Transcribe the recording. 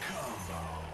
Combo.